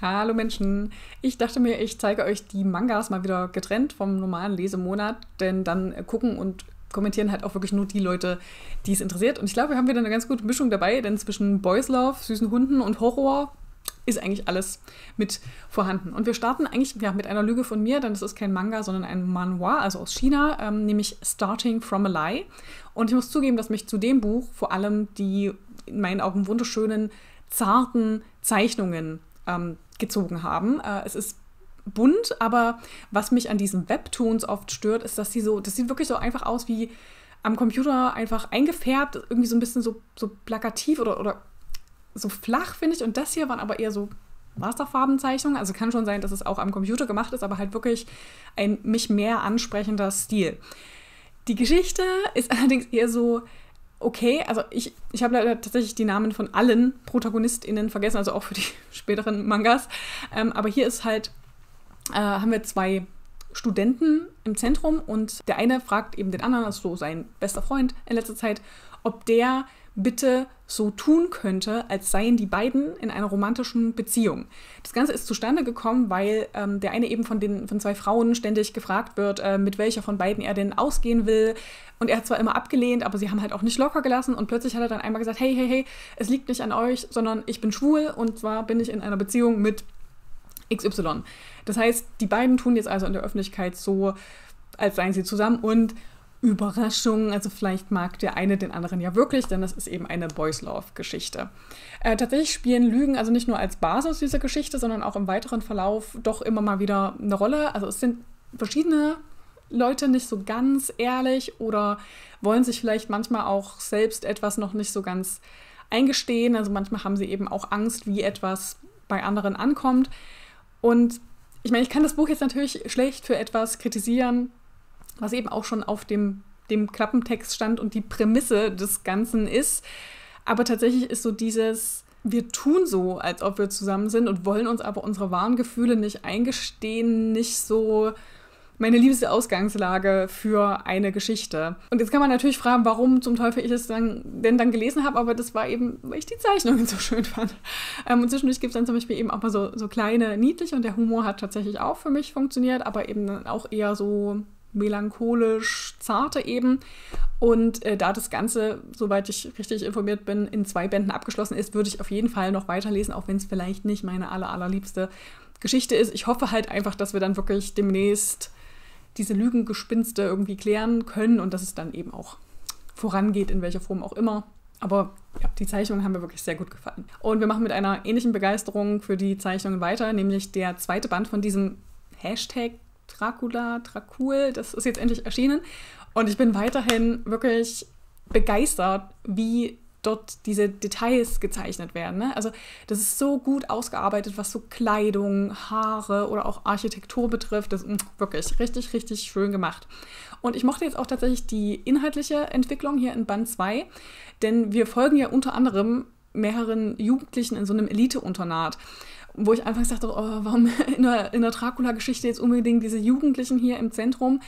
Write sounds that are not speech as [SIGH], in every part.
Hallo Menschen. Ich dachte mir, ich zeige euch die Mangas mal wieder getrennt vom normalen Lesemonat, denn dann gucken und kommentieren halt auch wirklich nur die Leute, die es interessiert. Und ich glaube, wir haben wieder eine ganz gute Mischung dabei, denn zwischen Boys Love, süßen Hunden und Horror ist eigentlich alles mit vorhanden. Und wir starten eigentlich ja, mit einer Lüge von mir, denn es ist kein Manga, sondern ein Manhwa, also aus China, ähm, nämlich Starting from a Lie. Und ich muss zugeben, dass mich zu dem Buch vor allem die in meinen Augen wunderschönen, zarten Zeichnungen ähm, gezogen haben. Äh, es ist bunt, aber was mich an diesen Webtoons oft stört, ist, dass sie so, das sieht wirklich so einfach aus wie am Computer einfach eingefärbt, irgendwie so ein bisschen so, so plakativ oder, oder so flach, finde ich. Und das hier waren aber eher so Masterfarbenzeichnungen. Also kann schon sein, dass es auch am Computer gemacht ist, aber halt wirklich ein mich mehr ansprechender Stil. Die Geschichte ist [LAUGHS] allerdings eher so, okay. Also ich, ich habe leider tatsächlich die Namen von allen ProtagonistInnen vergessen, also auch für die [LAUGHS] späteren Mangas. Ähm, aber hier ist halt, äh, haben wir zwei Studenten im Zentrum und der eine fragt eben den anderen, also so sein bester Freund in letzter Zeit, ob der bitte so tun könnte, als seien die beiden in einer romantischen Beziehung. Das Ganze ist zustande gekommen, weil ähm, der eine eben von, den, von zwei Frauen ständig gefragt wird, äh, mit welcher von beiden er denn ausgehen will. Und er hat zwar immer abgelehnt, aber sie haben halt auch nicht locker gelassen. Und plötzlich hat er dann einmal gesagt, hey, hey, hey, es liegt nicht an euch, sondern ich bin schwul und zwar bin ich in einer Beziehung mit XY. Das heißt, die beiden tun jetzt also in der Öffentlichkeit so, als seien sie zusammen und Überraschung. Also vielleicht mag der eine den anderen ja wirklich, denn das ist eben eine Boys Love-Geschichte. Äh, tatsächlich spielen Lügen also nicht nur als Basis dieser Geschichte, sondern auch im weiteren Verlauf doch immer mal wieder eine Rolle. Also es sind verschiedene Leute nicht so ganz ehrlich oder wollen sich vielleicht manchmal auch selbst etwas noch nicht so ganz eingestehen. Also manchmal haben sie eben auch Angst, wie etwas bei anderen ankommt. Und ich meine, ich kann das Buch jetzt natürlich schlecht für etwas kritisieren, was eben auch schon auf dem, dem Klappentext stand und die Prämisse des Ganzen ist. Aber tatsächlich ist so dieses, wir tun so, als ob wir zusammen sind und wollen uns aber unsere wahren Gefühle nicht eingestehen, nicht so meine liebste Ausgangslage für eine Geschichte. Und jetzt kann man natürlich fragen, warum zum Teufel ich es dann, denn dann gelesen habe, aber das war eben, weil ich die Zeichnungen [LAUGHS] so schön fand. Ähm, und zwischendurch gibt es dann zum Beispiel eben auch mal so, so kleine, niedliche und der Humor hat tatsächlich auch für mich funktioniert, aber eben auch eher so melancholisch zarte eben. Und äh, da das Ganze, soweit ich richtig informiert bin, in zwei Bänden abgeschlossen ist, würde ich auf jeden Fall noch weiterlesen, auch wenn es vielleicht nicht meine aller, allerliebste Geschichte ist. Ich hoffe halt einfach, dass wir dann wirklich demnächst diese Lügengespinste irgendwie klären können und dass es dann eben auch vorangeht, in welcher Form auch immer. Aber ja, die Zeichnungen haben mir wirklich sehr gut gefallen. Und wir machen mit einer ähnlichen Begeisterung für die Zeichnungen weiter, nämlich der zweite Band von diesem Hashtag Dracula, Dracul, das ist jetzt endlich erschienen. Und ich bin weiterhin wirklich begeistert, wie dort diese Details gezeichnet werden. Ne? Also das ist so gut ausgearbeitet, was so Kleidung, Haare oder auch Architektur betrifft. Das ist mm, wirklich richtig, richtig schön gemacht. Und ich mochte jetzt auch tatsächlich die inhaltliche Entwicklung hier in Band 2, denn wir folgen ja unter anderem mehreren Jugendlichen in so einem Elite-Internat wo ich anfangs dachte, oh, warum [LAUGHS] in der, in der Dracula-Geschichte jetzt unbedingt diese Jugendlichen hier im Zentrum?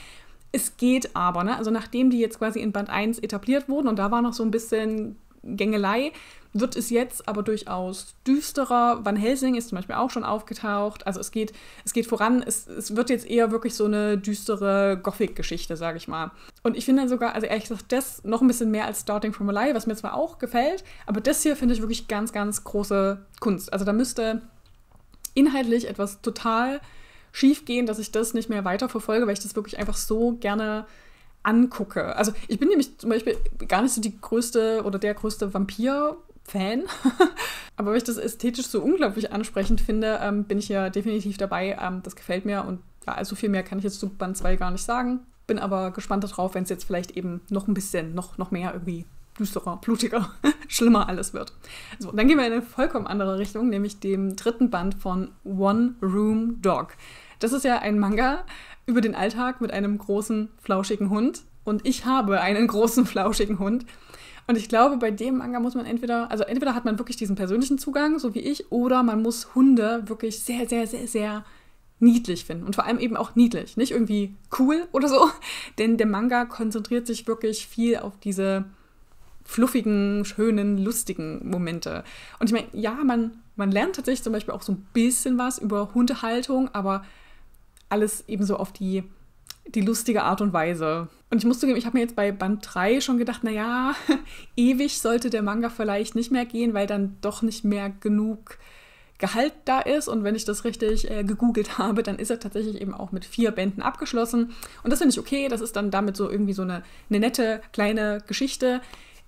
Es geht aber, ne? Also nachdem die jetzt quasi in Band 1 etabliert wurden und da war noch so ein bisschen Gängelei, wird es jetzt aber durchaus düsterer. Van Helsing ist zum Beispiel auch schon aufgetaucht. Also es geht, es geht voran. Es, es wird jetzt eher wirklich so eine düstere Gothic-Geschichte, sage ich mal. Und ich finde sogar, also ehrlich gesagt, das noch ein bisschen mehr als Starting from a Lie, was mir zwar auch gefällt, aber das hier finde ich wirklich ganz, ganz große Kunst. Also da müsste inhaltlich etwas total schief gehen, dass ich das nicht mehr weiterverfolge, weil ich das wirklich einfach so gerne angucke. Also ich bin nämlich zum Beispiel gar nicht so die größte oder der größte Vampir-Fan, [LAUGHS] aber weil ich das ästhetisch so unglaublich ansprechend finde, ähm, bin ich ja definitiv dabei. Ähm, das gefällt mir und ja, also viel mehr kann ich jetzt zu Band 2 gar nicht sagen. Bin aber gespannt darauf, wenn es jetzt vielleicht eben noch ein bisschen, noch, noch mehr irgendwie düsterer, blutiger, [LAUGHS] schlimmer alles wird. So, dann gehen wir in eine vollkommen andere Richtung, nämlich dem dritten Band von One Room Dog. Das ist ja ein Manga über den Alltag mit einem großen, flauschigen Hund. Und ich habe einen großen, [LAUGHS] flauschigen Hund. Und ich glaube, bei dem Manga muss man entweder, also entweder hat man wirklich diesen persönlichen Zugang, so wie ich, oder man muss Hunde wirklich sehr, sehr, sehr, sehr niedlich finden. Und vor allem eben auch niedlich. Nicht irgendwie cool oder so. [LAUGHS] Denn der Manga konzentriert sich wirklich viel auf diese fluffigen, schönen, lustigen Momente. Und ich meine, ja, man Man lernt tatsächlich zum Beispiel auch so ein bisschen was über Hundehaltung, aber alles eben so auf die, die lustige Art und Weise. Und ich muss zugeben, ich habe mir jetzt bei Band 3 schon gedacht, naja, [LAUGHS] ewig sollte der Manga vielleicht nicht mehr gehen, weil dann doch nicht mehr genug Gehalt da ist. Und wenn ich das richtig äh, gegoogelt [LAUGHS] habe, dann ist er tatsächlich eben auch mit vier Bänden abgeschlossen. Und das finde ich okay. Das ist dann damit so irgendwie so eine, eine nette kleine Geschichte.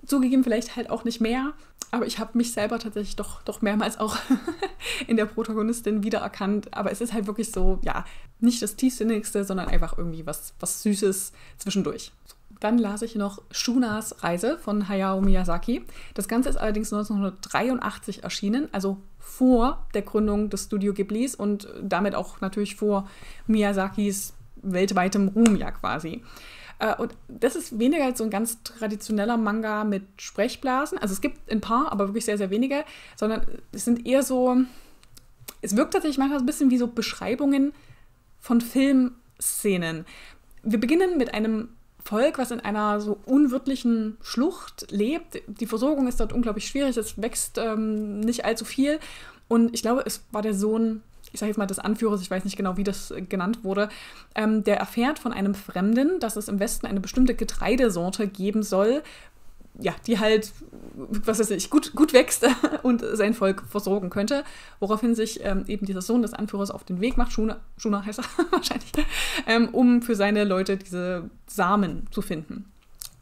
Zugegeben, vielleicht halt auch nicht mehr. Aber ich habe mich selber tatsächlich doch, doch mehrmals auch [LAUGHS] in der Protagonistin wiedererkannt. Aber es ist halt wirklich so, ja, nicht das tiefsinnigste, sondern einfach irgendwie was, was Süßes zwischendurch. Dann las ich noch Shunas Reise von Hayao Miyazaki. Das Ganze ist allerdings 1983 erschienen, also vor der Gründung des Studio Ghiblis und damit auch natürlich vor Miyazakis weltweitem Ruhm ja quasi. Äh, und das ist weniger als so ein ganz traditioneller Manga mit Sprechblasen. Also es gibt ein paar, aber wirklich sehr, sehr wenige, sondern es sind eher so, es wirkt tatsächlich manchmal ein bisschen wie so Beschreibungen von Filmszenen. Wir beginnen mit einem Volk, was in einer so unwirtlichen Schlucht lebt. Die Versorgung ist dort unglaublich schwierig, es wächst ähm, nicht allzu viel. Und ich glaube, es war der Sohn, ich sage jetzt mal des Anführers, ich weiß nicht genau, wie das genannt wurde, ähm, der erfährt von einem Fremden, dass es im Westen eine bestimmte Getreidesorte geben soll, ja, die halt, was weiß ich, gut, gut wächst [LAUGHS] und sein Volk versorgen könnte. Woraufhin sich ähm, eben dieser Sohn des Anführers auf den Weg macht, Shuna, Shuna heißt er [LAUGHS] wahrscheinlich, ähm, um für seine Leute diese Samen zu finden.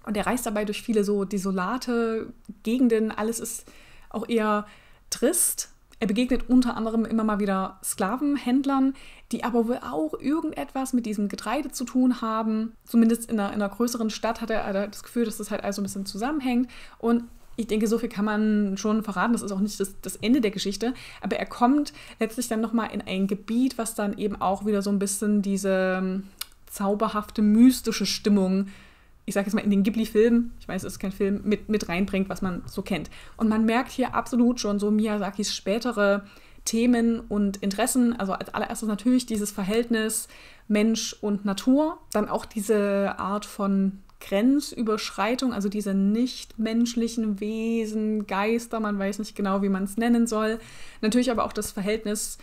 Und er reist dabei durch viele so desolate Gegenden. Alles ist auch eher trist er begegnet unter anderem immer mal wieder Sklavenhändlern, die aber wohl auch irgendetwas mit diesem Getreide zu tun haben. Zumindest in einer, in einer größeren Stadt hat er das Gefühl, dass das halt also ein bisschen zusammenhängt. Und ich denke, so viel kann man schon verraten. Das ist auch nicht das, das Ende der Geschichte. Aber er kommt letztlich dann nochmal in ein Gebiet, was dann eben auch wieder so ein bisschen diese ähm, zauberhafte, mystische Stimmung ich sage jetzt mal, in den Ghibli-Filmen, ich weiß, es ist kein Film, mit, mit reinbringt, was man so kennt. Und man merkt hier absolut schon so Miyazakis spätere Themen und Interessen. Also als allererstes natürlich dieses Verhältnis Mensch und Natur, dann auch diese Art von Grenzüberschreitung, also diese nichtmenschlichen Wesen, Geister, man weiß nicht genau, wie man es nennen soll. Natürlich aber auch das Verhältnis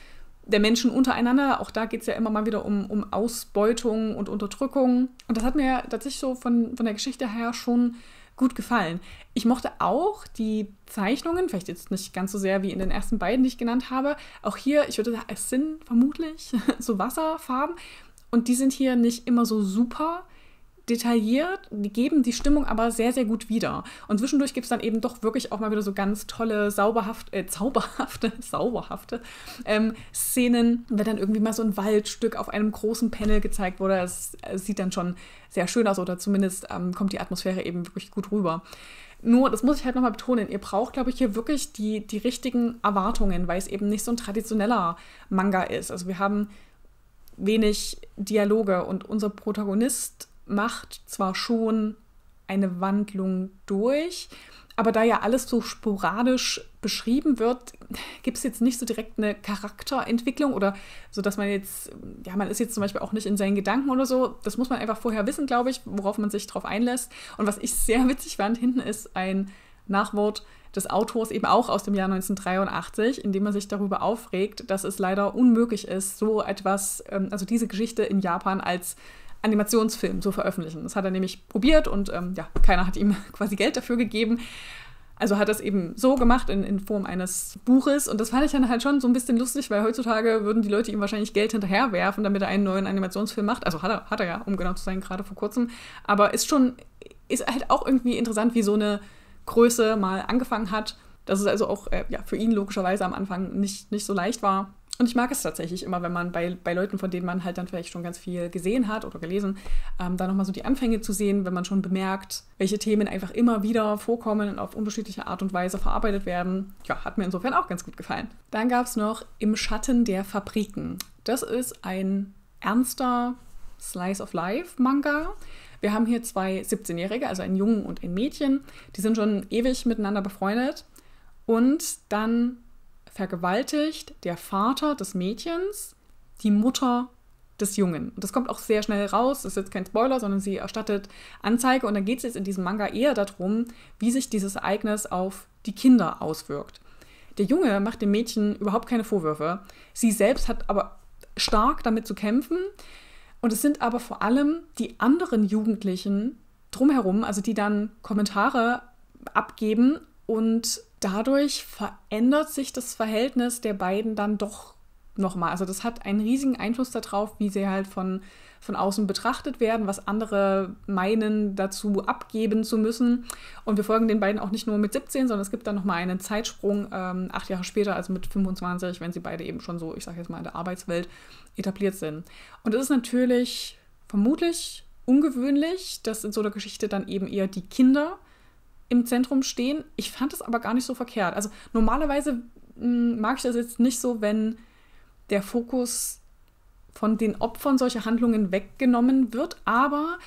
der Menschen untereinander. Auch da geht es ja immer mal wieder um, um Ausbeutung und Unterdrückung. Und das hat mir tatsächlich so von, von der Geschichte her schon gut gefallen. Ich mochte auch die Zeichnungen, vielleicht jetzt nicht ganz so sehr wie in den ersten beiden, die ich genannt habe. Auch hier, ich würde sagen, es sind vermutlich [LAUGHS] so Wasserfarben. Und die sind hier nicht immer so super detailliert, die geben die Stimmung aber sehr, sehr gut wieder. Und zwischendurch gibt es dann eben doch wirklich auch mal wieder so ganz tolle, sauberhaft, äh, zauberhafte, [LAUGHS] sauberhafte ähm, Szenen, wenn dann irgendwie mal so ein Waldstück auf einem großen Panel gezeigt wurde. Es sieht dann schon sehr schön aus oder zumindest ähm, kommt die Atmosphäre eben wirklich gut rüber. Nur, das muss ich halt nochmal betonen, ihr braucht, glaube ich, hier wirklich die, die richtigen Erwartungen, weil es eben nicht so ein traditioneller Manga ist. Also wir haben wenig Dialoge und unser Protagonist macht zwar schon eine Wandlung durch, aber da ja alles so sporadisch beschrieben wird, gibt es jetzt nicht so direkt eine Charakterentwicklung oder so, dass man jetzt, ja, man ist jetzt zum Beispiel auch nicht in seinen Gedanken oder so. Das muss man einfach vorher wissen, glaube ich, worauf man sich drauf einlässt. Und was ich sehr witzig fand, hinten ist ein Nachwort des Autors eben auch aus dem Jahr 1983, in dem er sich darüber aufregt, dass es leider unmöglich ist, so etwas, ähm, also diese Geschichte in Japan als Animationsfilm zu veröffentlichen. Das hat er nämlich probiert und ähm, ja, keiner hat ihm [LAUGHS] quasi Geld dafür gegeben. Also hat er es eben so gemacht in, in Form eines Buches. Und das fand ich dann halt schon so ein bisschen lustig, weil heutzutage würden die Leute ihm wahrscheinlich Geld hinterherwerfen, damit er einen neuen Animationsfilm macht. Also hat er, hat er ja, um genau zu sein, gerade vor kurzem. Aber ist schon, ist halt auch irgendwie interessant, wie so eine Größe mal angefangen hat. Dass es also auch äh, ja, für ihn logischerweise am Anfang nicht, nicht so leicht war. Und ich mag es tatsächlich immer, wenn man bei, bei Leuten, von denen man halt dann vielleicht schon ganz viel gesehen hat oder gelesen, ähm, da nochmal so die Anfänge zu sehen, wenn man schon bemerkt, welche Themen einfach immer wieder vorkommen und auf unterschiedliche Art und Weise verarbeitet werden. Ja, hat mir insofern auch ganz gut gefallen. Dann gab es noch Im Schatten der Fabriken. Das ist ein ernster Slice of Life Manga. Wir haben hier zwei 17-Jährige, also einen Jungen und ein Mädchen. Die sind schon ewig miteinander befreundet. Und dann vergewaltigt der Vater des Mädchens die Mutter des Jungen. Und das kommt auch sehr schnell raus, das ist jetzt kein Spoiler, sondern sie erstattet Anzeige und dann geht es jetzt in diesem Manga eher darum, wie sich dieses Ereignis auf die Kinder auswirkt. Der Junge macht dem Mädchen überhaupt keine Vorwürfe. Sie selbst hat aber stark damit zu kämpfen. Und es sind aber vor allem die anderen Jugendlichen drumherum, also die dann Kommentare abgeben und dadurch verändert sich das Verhältnis der beiden dann doch nochmal. Also das hat einen riesigen Einfluss darauf, wie sie halt von, von außen betrachtet werden, was andere meinen, dazu abgeben zu müssen. Und wir folgen den beiden auch nicht nur mit 17, sondern es gibt dann nochmal einen Zeitsprung, ähm, acht Jahre später, also mit 25, wenn sie beide eben schon so, ich sage jetzt mal, in der Arbeitswelt etabliert sind. Und das ist natürlich vermutlich ungewöhnlich, dass in so einer Geschichte dann eben eher die Kinder im Zentrum stehen. Ich fand es aber gar nicht so verkehrt. Also normalerweise hm, mag ich das jetzt nicht so, wenn der Fokus von den Opfern solcher Handlungen weggenommen wird, aber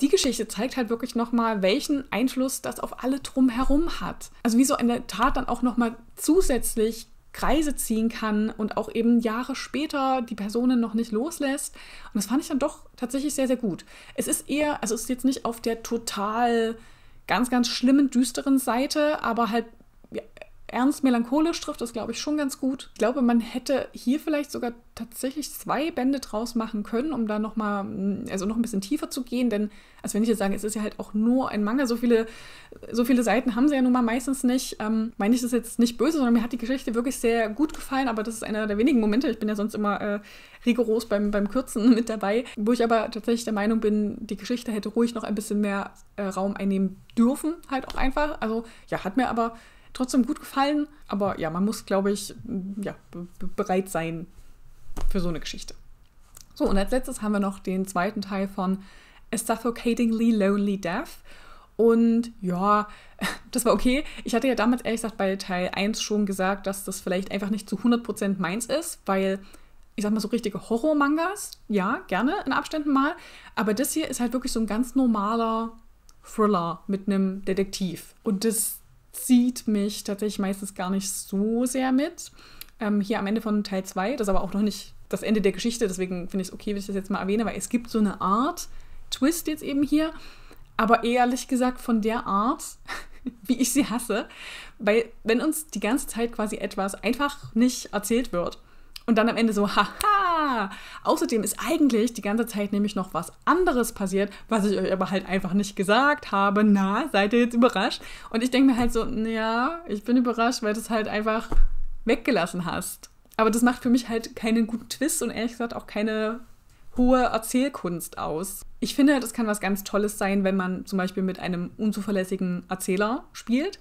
die Geschichte zeigt halt wirklich nochmal, welchen Einfluss das auf alle drumherum hat. Also wie so eine Tat dann auch nochmal zusätzlich Kreise ziehen kann und auch eben Jahre später die Personen noch nicht loslässt. Und das fand ich dann doch tatsächlich sehr, sehr gut. Es ist eher, also es ist jetzt nicht auf der total ganz, ganz schlimmen, düsteren Seite, aber halt ernst melancholisch trifft das, glaube ich, schon ganz gut. Ich glaube, man hätte hier vielleicht sogar tatsächlich zwei Bände draus machen können, um da nochmal, also noch ein bisschen tiefer zu gehen. Denn, als wenn ich jetzt sage, es ist ja halt auch nur ein Manga, so viele, so viele Seiten haben sie ja nun mal meistens nicht. Ähm, meine ich das jetzt nicht böse, sondern mir hat die Geschichte wirklich sehr gut gefallen, aber das ist einer der wenigen Momente, ich bin ja sonst immer äh, rigoros beim, beim Kürzen [LAUGHS] mit dabei, wo ich aber tatsächlich der Meinung bin, die Geschichte hätte ruhig noch ein bisschen mehr äh, Raum einnehmen dürfen, halt auch einfach. Also ja, hat mir aber trotzdem gut gefallen. Aber ja, man muss, glaube ich, ja, bereit sein für so eine Geschichte. So, und als letztes haben wir noch den zweiten Teil von A Suffocatingly Lonely Death. Und ja, [LAUGHS] das war okay. Ich hatte ja damals ehrlich gesagt bei Teil 1 schon gesagt, dass das vielleicht einfach nicht zu 100% meins ist, weil ich sag mal so richtige Horror-Mangas, ja, gerne in Abständen mal. Aber das hier ist halt wirklich so ein ganz normaler Thriller mit einem Detektiv. Und das zieht mich tatsächlich meistens gar nicht so sehr mit. Ähm, hier am Ende von Teil 2, das ist aber auch noch nicht das Ende der Geschichte, deswegen finde ich es okay, wenn ich das jetzt mal erwähne, weil es gibt so eine Art Twist jetzt eben hier, aber ehrlich gesagt von der Art, [LAUGHS] wie ich sie hasse, weil wenn uns die ganze Zeit quasi etwas einfach nicht erzählt wird und dann am Ende so, haha, außerdem ist eigentlich die ganze Zeit nämlich noch was anderes passiert, was ich euch aber halt einfach nicht gesagt habe. Na, seid ihr jetzt überrascht? Und ich denke mir halt so, ja, ich bin überrascht, weil du es halt einfach weggelassen hast. Aber das macht für mich halt keinen guten Twist und ehrlich gesagt auch keine hohe Erzählkunst aus. Ich finde, das kann was ganz Tolles sein, wenn man zum Beispiel mit einem unzuverlässigen Erzähler spielt.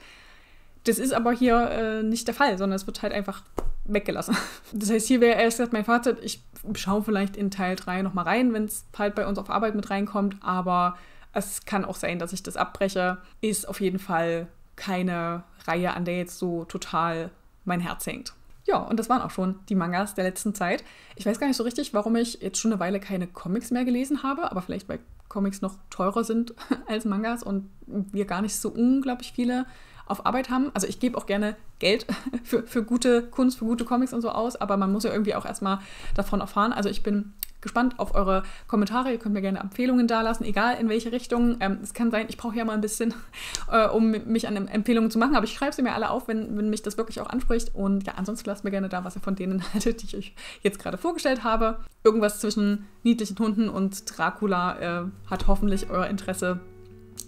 Das ist aber hier äh, nicht der Fall, sondern es wird halt einfach weggelassen. [LAUGHS] Das heißt, hier wäre erst gesagt mein Fazit, ich schaue vielleicht in Teil 3 nochmal rein, wenn es halt bei uns auf Arbeit mit reinkommt, aber es kann auch sein, dass ich das abbreche. Ist auf jeden Fall keine Reihe, an der jetzt so total mein Herz hängt. Ja, und das waren auch schon die Mangas der letzten Zeit. Ich weiß gar nicht so richtig, warum ich jetzt schon eine Weile keine Comics mehr gelesen habe, aber vielleicht weil Comics noch teurer sind [LAUGHS] als Mangas und wir gar nicht so unglaublich viele auf Arbeit haben. Also ich gebe auch gerne Geld [LAUGHS] für, für gute Kunst, für gute Comics und so aus, aber man muss ja irgendwie auch erstmal davon erfahren. Also ich bin gespannt auf eure Kommentare. Ihr könnt mir gerne Empfehlungen dalassen, egal in welche Richtung. Ähm, es kann sein, ich brauche ja mal ein bisschen, [LAUGHS] äh, um mich an Empfehlungen zu machen, aber ich schreibe sie mir alle auf, wenn, wenn mich das wirklich auch anspricht. Und ja, ansonsten lasst mir gerne da, was ihr von denen [LAUGHS] haltet, die ich euch jetzt gerade vorgestellt habe. Irgendwas zwischen niedlichen Hunden und Dracula äh, hat hoffentlich euer Interesse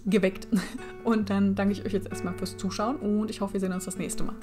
geweckt. [LAUGHS] Und dann danke ich euch jetzt erstmal fürs Zuschauen und ich hoffe, wir sehen uns das nächste Mal.